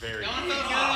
Very Don't